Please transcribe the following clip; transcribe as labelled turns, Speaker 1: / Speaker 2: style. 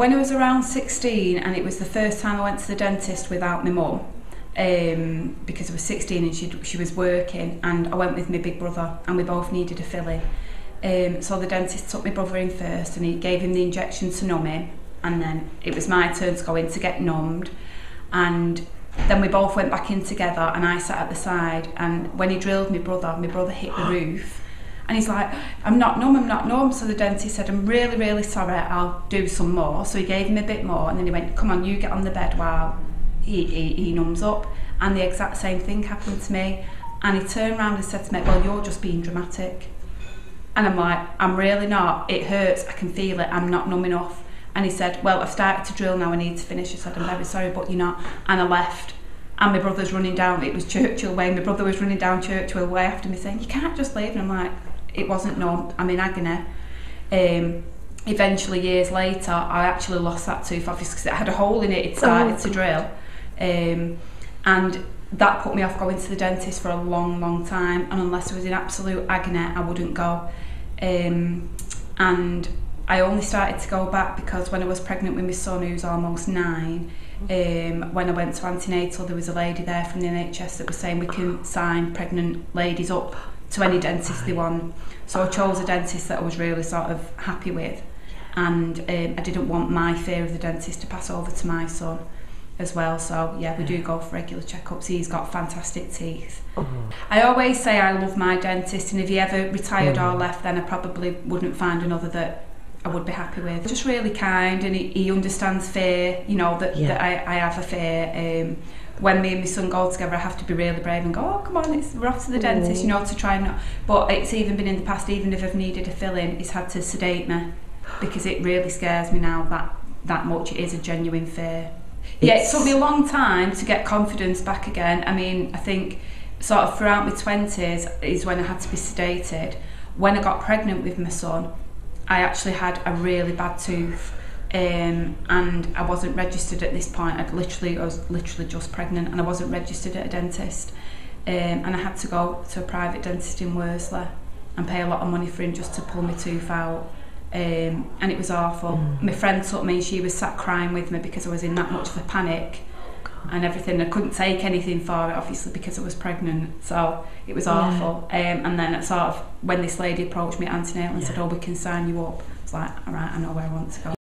Speaker 1: when I was around 16 and it was the first time I went to the dentist without my mum um, because I was 16 and she, she was working and I went with my big brother and we both needed a filling. Um, so the dentist took my brother in first and he gave him the injection to numb him and then it was my turn to go in to get numbed and then we both went back in together and I sat at the side and when he drilled my brother, my brother hit the roof and he's like, I'm not numb, I'm not numb. So the dentist said, I'm really, really sorry, I'll do some more. So he gave him a bit more and then he went, come on, you get on the bed while he, he, he numbs up. And the exact same thing happened to me. And he turned around and said to me, well, you're just being dramatic. And I'm like, I'm really not. It hurts. I can feel it. I'm not numb enough. And he said, well, I've started to drill now. I need to finish. I said, I'm very sorry, but you're not. And I left. And my brother's running down. It was Churchill Way. My brother was running down Churchill Way after me saying, you can't just leave. And I'm like, it wasn't numb. I'm in agony. Um, eventually, years later, I actually lost that tooth, obviously, because it had a hole in it. It started
Speaker 2: Oh.
Speaker 1: to drill. Um, and that put me off going to the dentist for a long, long time. And unless I was in absolute agony, I wouldn't go. Um, and I only started to go back because when I was pregnant with my son, who's almost nine, um, when I went to antenatal, there was a lady there from the NHS that was saying we can sign pregnant ladies up to any dentist they want. So I chose a dentist that I was really sort of happy with, and um, I didn't want my fear of the dentist to pass over to my son as well. So yeah, we do go for regular checkups. He's got fantastic teeth. I always say I love my dentist, and if he ever retired or left, then I probably wouldn't find another that I would be happy with. Just really kind, and he, he understands fear. You know that,
Speaker 2: Yeah.
Speaker 1: that I, I have a fear. Um, when me and my son go together, I have to be really brave and go, oh come on, it's, we're off to the dentist, mm. you know, to try and not. But it's even been in the past, even if I've needed a fill in, he's had to sedate me because it really scares me now that that much. It is a genuine fear. Yeah, it took me a long time to get confidence back again. I mean, I think sort of throughout my 20s is when I had to be sedated. When I got pregnant with my son, I actually had a really bad tooth. Um, and I wasn't registered at this point. I'd literally, I was literally just pregnant, and I wasn't registered at a dentist. Um, and I had to go to a private dentist in Worsley and pay a lot of money for him just to pull my tooth out. Um, and it was awful. My friend took me, and she was sat crying with me because I was in that much of a panic and everything. I couldn't take anything for it, obviously, because I was pregnant. So it was
Speaker 2: Yeah.
Speaker 1: awful. Um, and then, it sort of, when this lady approached me at antenatal and said, "Oh, we can sign you up," I was like, "All right, I know where I want to go."